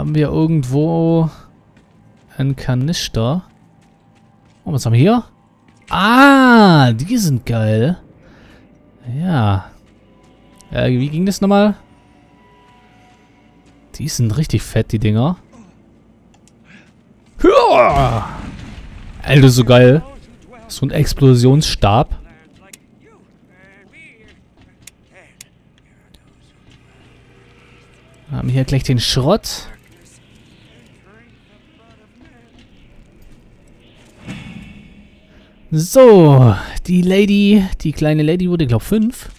Haben wir irgendwo einen Kanister? Oh, was haben wir hier? Ah, die sind geil. Ja. Äh, wie ging das nochmal? Die sind richtig fett, die Dinger. Alter, so geil. So ein Explosionsstab. Haben hier gleich den Schrott. So, die Lady, die kleine Lady wurde, glaube ich, fünf.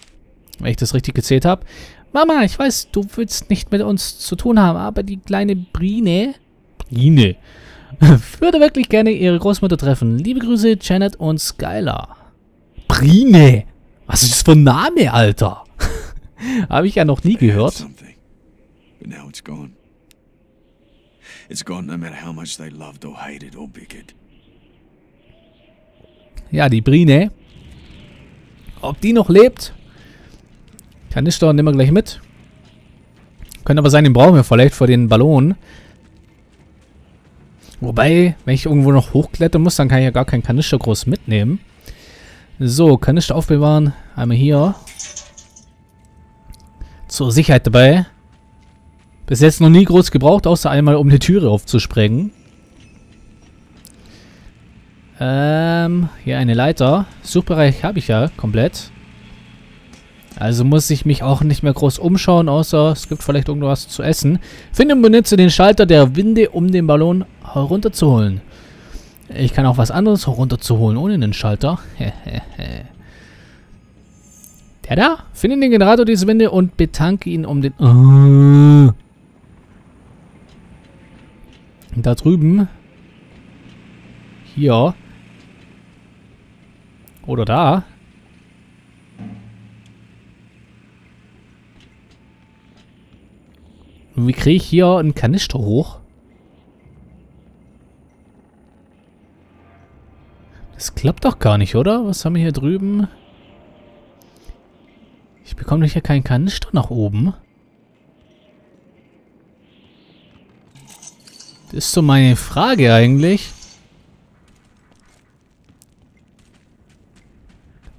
Wenn ich das richtig gezählt habe. Mama, ich weiß, du willst nicht mit uns zu tun haben, aber die kleine Brine, Brine, würde wirklich gerne ihre Großmutter treffen. Liebe Grüße, Janet und Skylar. Brine? Was ist das für ein Name, Alter? Habe ich ja noch nie gehört. But now it's gone. It's gone no matter how much they loved or hated or bigored. Ja, die Brine. Ob die noch lebt? Kanister nehmen wir gleich mit. Könnte aber sein, den brauchen wir vielleicht vor den Ballonen. Wobei, wenn ich irgendwo noch hochklettern muss, dann kann ich ja gar keinen Kanister groß mitnehmen. So, Kanister aufbewahren. Einmal hier. Zur Sicherheit dabei. Bis jetzt noch nie groß gebraucht, außer einmal um eine Türe aufzusprengen. Ähm, hier eine Leiter. Suchbereich habe ich ja komplett. Also muss ich mich auch nicht mehr groß umschauen, außer es gibt vielleicht irgendwas zu essen. Finde und benutze den Schalter der Winde, um den Ballon herunterzuholen. Ich kann auch was anderes herunterzuholen, ohne den Schalter. der da? Finde den Generator dieser Winde und betanke ihn um den... Uh. Da drüben. Hier. Oder da. Wie kriege ich hier einen Kanister hoch? Das klappt doch gar nicht, oder? Was haben wir hier drüben? Ich bekomme doch hier keinen Kanister nach oben. Das ist so meine Frage eigentlich.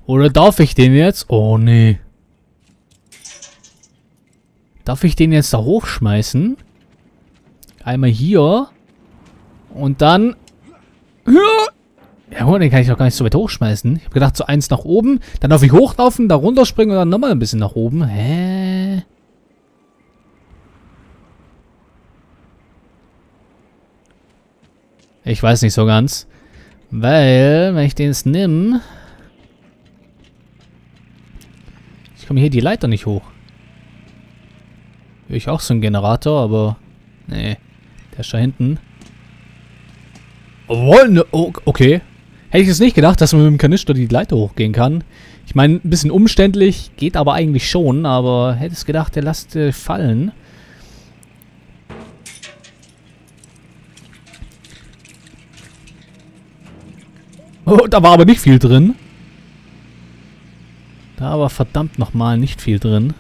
Oder darf ich den jetzt? Oh, nee. Darf ich den jetzt da hochschmeißen? Einmal hier. Und dann... Ja, den kann ich doch gar nicht so weit hochschmeißen. Ich habe gedacht, so eins nach oben. Dann darf ich hochlaufen, da runterspringen und dann nochmal ein bisschen nach oben. Hä? Ich weiß nicht so ganz. Weil, wenn ich den jetzt nimm... Ich komme hier die Leiter nicht hoch. Hier ich auch so einen Generator, aber... Nee. Der ist da hinten. Oh, ne, okay. Hätte ich jetzt nicht gedacht, dass man mit dem Kanister die Leiter hochgehen kann. Ich meine, ein bisschen umständlich, geht aber eigentlich schon, aber hätte es gedacht, der lasst äh, fallen. Oh, da war aber nicht viel drin. Verdammt nochmal nicht viel drin.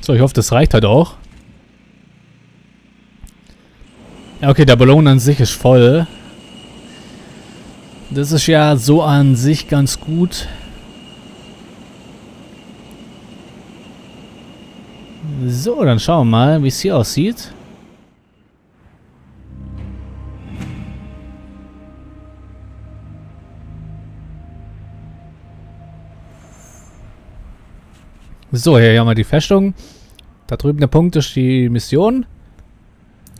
So, ich hoffe, das reicht halt auch. Ja, okay, der Ballon an sich ist voll. Das ist ja so an sich ganz gut. So, dann schauen wir mal, wie es hier aussieht. So, hier haben wir die Festung. Da drüben der Punkt ist die Mission.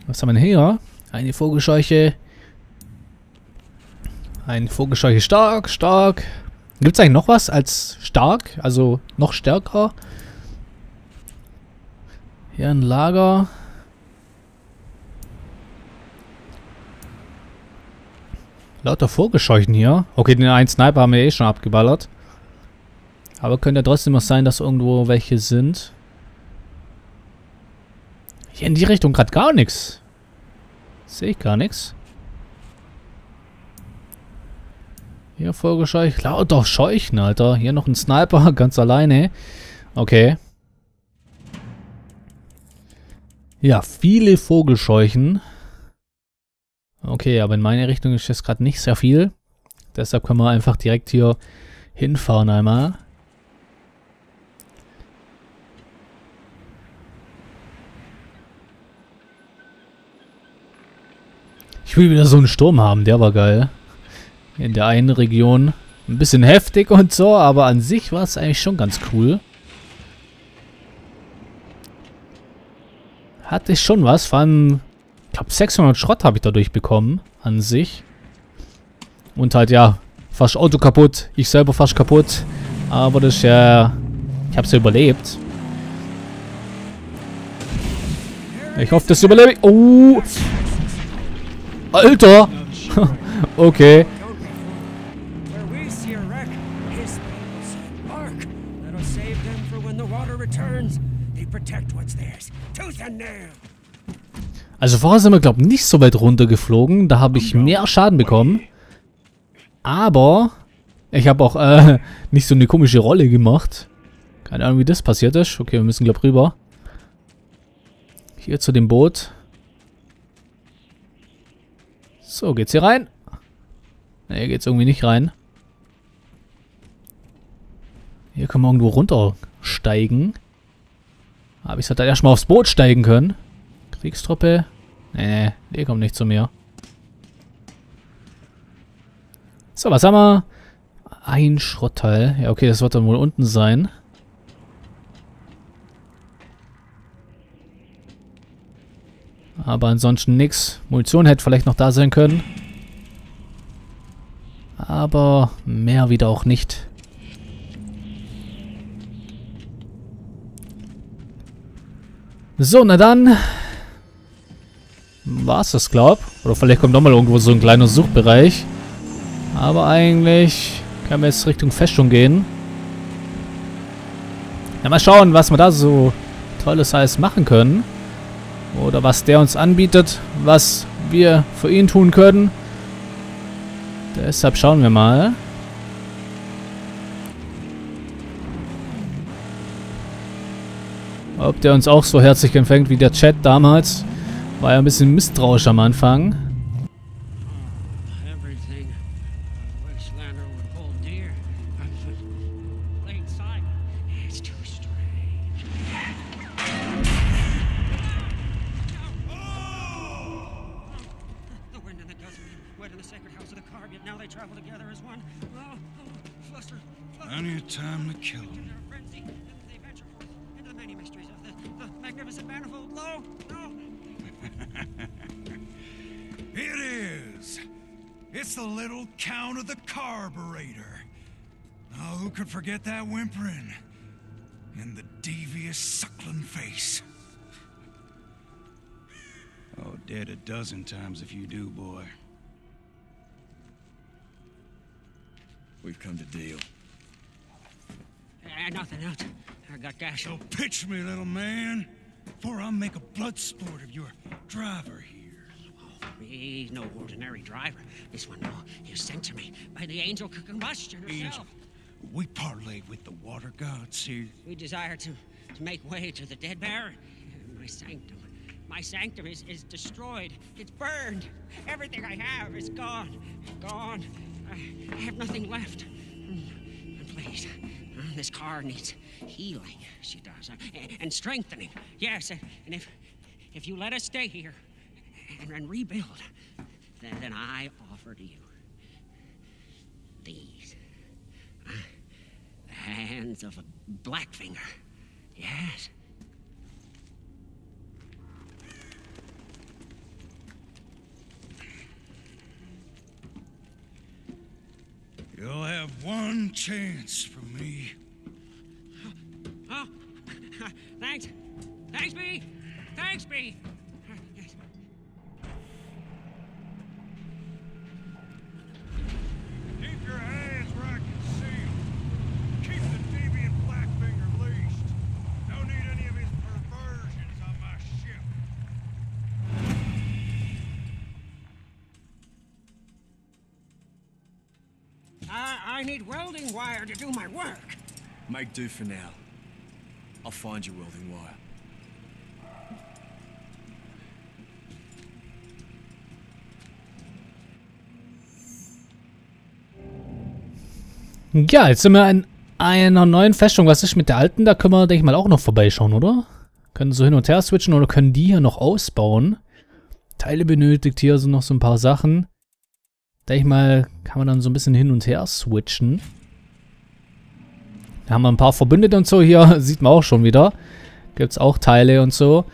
Was haben wir hier? Eine Vogelscheuche. Ein Vogelscheuche stark, stark. Gibt es eigentlich noch was als stark? Also noch stärker? Hier ein Lager. Lauter Vogelscheuchen hier. Okay, den einen Sniper haben wir eh schon abgeballert. Aber könnte ja trotzdem noch sein, dass irgendwo welche sind. Hier in die Richtung gerade gar nichts. Sehe ich gar nichts. Hier Vogelscheuch. Lauter Scheuchen, Alter. Hier noch ein Sniper, ganz alleine. Okay. Ja, viele Vogelscheuchen. Okay, aber in meine Richtung ist jetzt gerade nicht sehr viel. Deshalb können wir einfach direkt hier hinfahren einmal. Ich will wieder so einen Sturm haben, der war geil. In der einen Region. Ein bisschen heftig und so, aber an sich war es eigentlich schon ganz cool. Hatte ich schon was, vor allem, ich glaube 600 Schrott habe ich dadurch bekommen, an sich. Und halt, ja, fast Auto kaputt, ich selber fast kaputt. Aber das ist ja, ich habe es ja überlebt. Ich hoffe, das überlebe ich. Oh! Alter! okay. Also vorher sind wir, glaube ich, nicht so weit runtergeflogen. Da habe ich mehr Schaden bekommen. Aber ich habe auch äh, nicht so eine komische Rolle gemacht. Keine Ahnung, wie das passiert ist. Okay, wir müssen, glaube ich, rüber. Hier zu dem Boot. So, geht's hier rein? Ne, hier geht's irgendwie nicht rein. Hier können wir irgendwo runtersteigen. Aber ich sollte erstmal aufs Boot steigen können. Kriegstruppe. Nee, die kommt nicht zu mir. So, was haben wir? Ein Schrottteil. Ja, okay, das wird dann wohl unten sein. Aber ansonsten nix. Munition hätte vielleicht noch da sein können. Aber mehr wieder auch nicht. So, na dann. War's das, glaub. Oder vielleicht kommt nochmal irgendwo so ein kleiner Suchbereich. Aber eigentlich können wir jetzt Richtung Festung gehen. Ja, mal schauen, was wir da so tolles alles machen können. Oder was der uns anbietet, was wir für ihn tun können. Deshalb schauen wir mal. Ob der uns auch so herzlich empfängt wie der Chat damals. War ja ein bisschen misstrauisch am Anfang. Carburetor. Oh, who could forget that whimpering? And the devious suckling face. Oh, dead a dozen times if you do, boy. We've come to deal. Uh, nothing else. I got gas. So pitch me, little man, before I make a blood sport of your driver he's no ordinary driver. This one, no, he's sent to me by the angel combustion herself. Angel. We parlayed with the water gods here. We desire to, to make way to the dead Baron. My sanctum. My sanctum is, is destroyed. It's burned. Everything I have is gone. Gone. I have nothing left. Mm, please, uh, this car needs healing. She does, uh, and strengthening. Yes, and if if you let us stay here and, and rebuild, then, I offer to you these uh, the hands of a Blackfinger. Yes. You'll have one chance from me. Oh, thanks. Thanks, B. Thanks, B. wire to do my work. Make do for now. I'll find you welding wire. Ja, jetzt sind wir in einer neuen Festung. Was ist mit der alten? Da können wir, denke ich mal, auch noch vorbeischauen, oder? Können so hin und her switchen oder können die hier noch ausbauen? Teile benötigt hier sind noch so ein paar Sachen. Denke ich mal, kann man dann so ein bisschen hin und her switchen. Da haben wir ein paar Verbündete und so. Hier sieht man auch schon wieder. Gibt es auch Teile und so.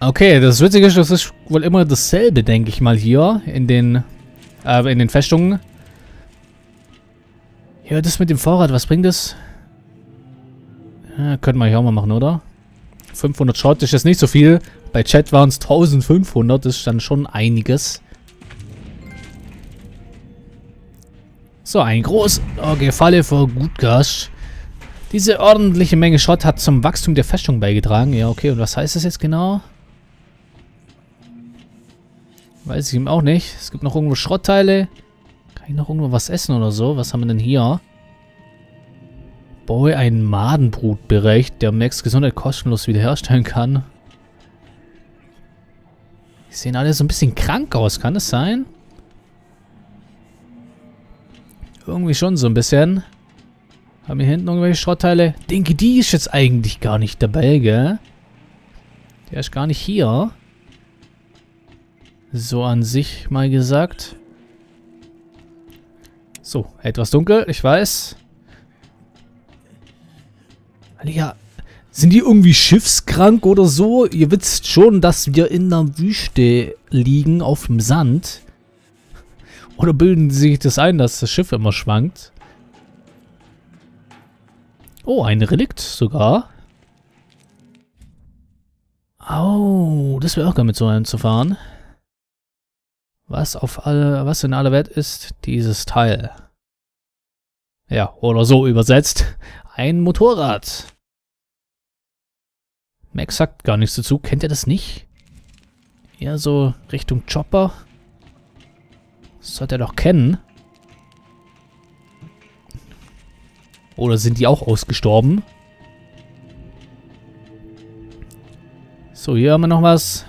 Okay, das Witzige ist, das ist wohl immer dasselbe, denke ich mal, hier in den, äh, in den Festungen. Ja, das mit dem Vorrat, was bringt das? Ja, könnten wir hier auch mal machen, oder? 500 Schrott ist jetzt nicht so viel. Bei Chat waren es 1500, das ist dann schon einiges. So, ein groß Gefalle vor Gutgas. Diese ordentliche Menge Schrott hat zum Wachstum der Festung beigetragen. Ja, okay, und was heißt das jetzt genau? Weiß ich ihm auch nicht. Es gibt noch irgendwo Schrottteile. Kann ich noch irgendwo was essen oder so? Was haben wir denn hier? Baue ein Madenbrutbereich, der Max Gesundheit kostenlos wiederherstellen kann. Die sehen alle so ein bisschen krank aus, kann es sein? Irgendwie schon so ein bisschen. Haben wir hinten irgendwelche Schrottteile? Denke, die ist jetzt eigentlich gar nicht dabei, gell? Der ist gar nicht hier. So an sich mal gesagt. So, etwas dunkel, ich weiß. Ja, sind die irgendwie schiffskrank oder so? Ihr wisst schon, dass wir in der Wüste liegen, auf dem Sand. Oder bilden sie sich das ein, dass das Schiff immer schwankt? Oh, ein Relikt sogar. Oh, das wäre auch geil mit so einem zu fahren. Was auf alle, was in aller Welt ist dieses Teil? Ja, oder so übersetzt. Ein Motorrad. Max sagt gar nichts dazu. Kennt ihr das nicht? Eher so Richtung Chopper. Das sollte er doch kennen. Oder sind die auch ausgestorben? So, hier haben wir noch was.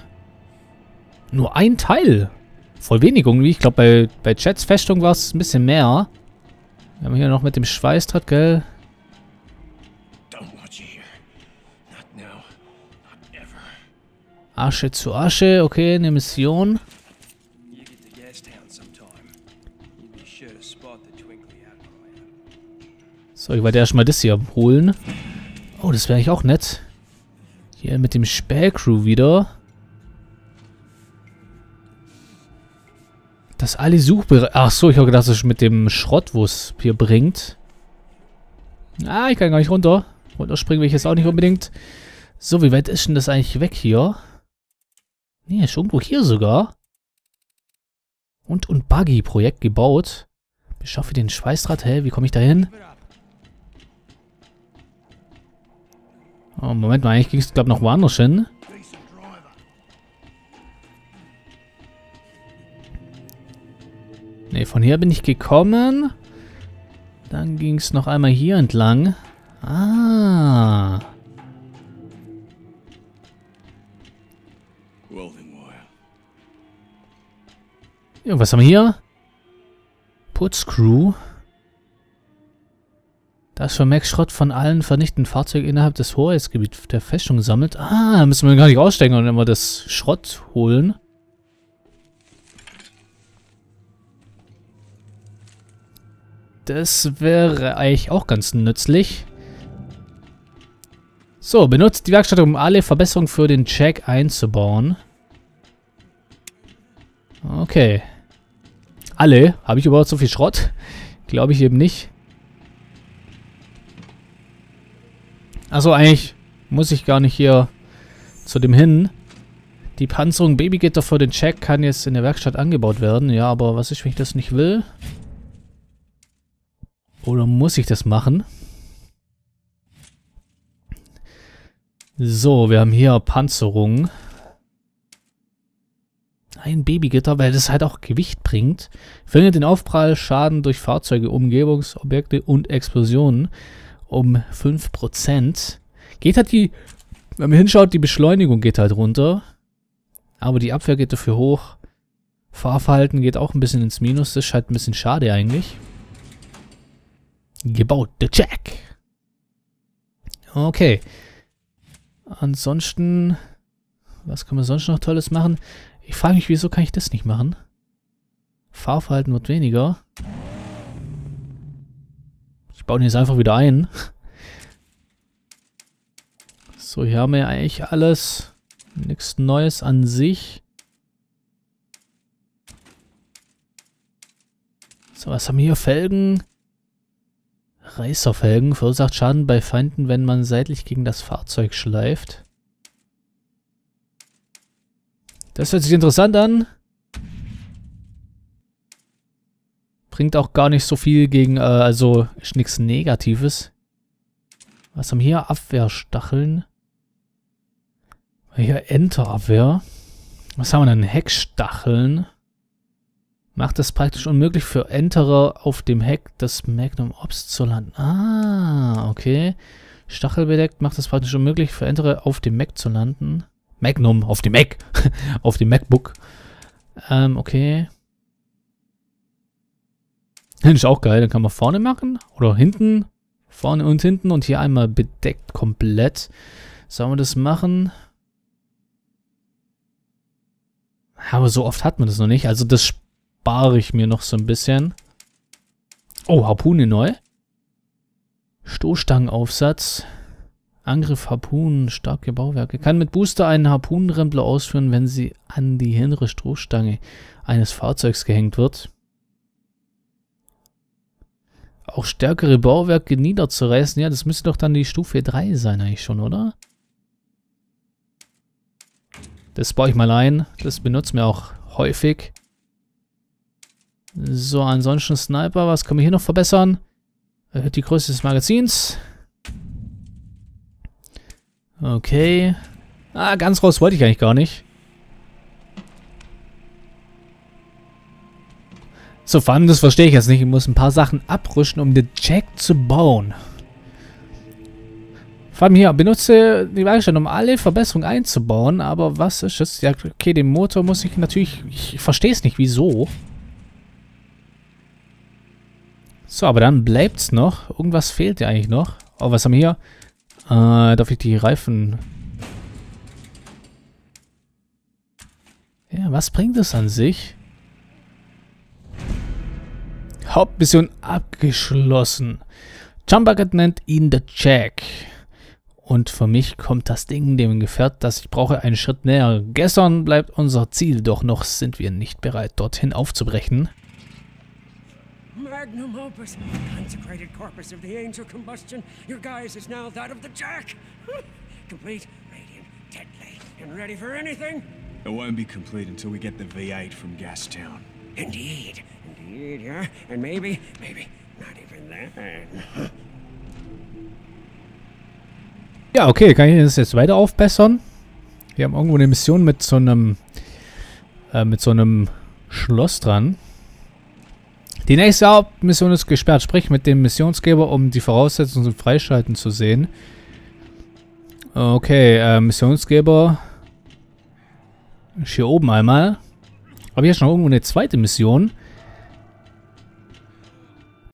Nur ein Teil. Voll wenig irgendwie. Ich glaube, bei, bei Chats Festung war es ein bisschen mehr. Wir haben hier noch mit dem Schweißdraht, gell? Asche zu Asche. Okay, eine Mission. So, ich werde erstmal das hier holen. Oh, das wäre eigentlich auch nett. Hier mit dem Spähcrew wieder. Das alle Suchbereiche... Ach so, ich habe gedacht, das ist mit dem Schrott, wo es hier bringt. Ah, ich kann gar nicht runter. Runterspringen will ich jetzt auch nicht unbedingt. So, wie weit ist denn das eigentlich weg hier? Nee, ist irgendwo hier sogar. Und, und Buggy-Projekt gebaut. Beschaffe den Schweißdraht. Hä, wie komme ich da hin? Oh, Moment mal, eigentlich ging es, glaube ich, noch woanders hin. Ne, von hier bin ich gekommen. Dann ging es noch einmal hier entlang. Ah. Ja, was haben wir hier? Putzcrew. Das Max Schrott von allen vernichteten Fahrzeugen innerhalb des Hoheitsgebiets der Festung sammelt. Ah, müssen wir gar nicht aussteigen und immer das Schrott holen. Das wäre eigentlich auch ganz nützlich. So, benutzt die Werkstatt, um alle Verbesserungen für den Check einzubauen. Okay. Alle? Habe ich überhaupt so viel Schrott? Glaube ich eben nicht. Also eigentlich muss ich gar nicht hier zu dem hin. Die Panzerung Babygitter für den Check kann jetzt in der Werkstatt angebaut werden. Ja, aber was ist, wenn ich das nicht will? Oder muss ich das machen? So, wir haben hier Panzerung. ein Babygitter, weil das halt auch Gewicht bringt. Verringert den Aufprallschaden durch Fahrzeuge, Umgebungsobjekte und Explosionen um 5%. Geht halt die, wenn man hinschaut, die Beschleunigung geht halt runter. Aber die Abwehr geht dafür hoch. Fahrverhalten geht auch ein bisschen ins Minus. Das ist halt ein bisschen schade eigentlich. Gebaut, der Jack. Okay. Ansonsten, was kann man sonst noch Tolles machen? Ich frage mich, wieso kann ich das nicht machen? Fahrverhalten wird weniger. Ich baue ihn jetzt einfach wieder ein. So, hier haben wir ja eigentlich alles. Nichts Neues an sich. So, was haben wir hier? Felgen. Reißerfelgen verursacht Schaden bei Feinden, wenn man seitlich gegen das Fahrzeug schleift. Das hört sich interessant an. Bringt auch gar nicht so viel gegen, äh, also ist nichts Negatives. Was haben wir hier? Abwehrstacheln. Hier Enterabwehr. Was haben wir denn? Heckstacheln. Macht es praktisch unmöglich für Enterer auf dem Heck des Magnum Ops zu landen. Ah, okay. Stachelbedeckt macht es praktisch unmöglich für Enterer auf dem Mac zu landen. Magnum, auf dem Mac. auf dem MacBook. Ähm, okay. Das ist auch geil. Dann kann man vorne machen. Oder hinten. Vorne und hinten. Und hier einmal bedeckt komplett. Sollen wir das machen? Aber so oft hat man das noch nicht. Also das spare ich mir noch so ein bisschen. Oh, Harpune neu. Stoßstangenaufsatz. Angriff Harpunen, starke Bauwerke. Kann mit Booster einen Harpunenrempler ausführen, wenn sie an die hintere Stoßstange eines Fahrzeugs gehängt wird. Auch stärkere Bauwerke niederzureißen. Ja, das müsste doch dann die Stufe 3 sein eigentlich schon, oder? Das baue ich mal ein. Das benutzen wir auch häufig. So, ansonsten Sniper. Was können wir hier noch verbessern? Erhöht die Größe des Magazins. Okay. Ah, ganz raus wollte ich eigentlich gar nicht. So, vor allem, das verstehe ich jetzt nicht. Ich muss ein paar Sachen abrüsten, um den Jack zu bauen. Vor allem hier, benutze die Werkstatt, um alle Verbesserungen einzubauen. Aber was ist es? Ja, okay, den Motor muss ich natürlich... Ich verstehe es nicht, wieso. So, aber dann bleibt es noch. Irgendwas fehlt ja eigentlich noch. Oh, was haben wir hier? Äh, darf ich die Reifen... Ja, was bringt es an sich? Hauptmission abgeschlossen. Chumbucket nennt ihn The Jack. Und für mich kommt das Ding dem Gefährt, das ich brauche, einen Schritt näher. Gestern bleibt unser Ziel, doch noch sind wir nicht bereit, dorthin aufzubrechen. Magnum opus, consecrated corpus of the angel combustion. Your guise is now that of the Jack. complete, radiant, deadly, and ready for anything. It won't be complete until we get the V8 from Gastown. Indeed, indeed, yeah. And maybe, maybe, not even that. Ja, okay, kann ich das jetzt weiter aufbessern? Wir haben irgendwo eine Mission mit so einem äh, mit so einem Schloss dran. Die nächste Hauptmission ist gesperrt. Sprich mit dem Missionsgeber, um die Voraussetzungen zum Freischalten zu sehen. Okay, äh, Missionsgeber. Ist hier oben einmal. Aber hier ist noch irgendwo eine zweite Mission.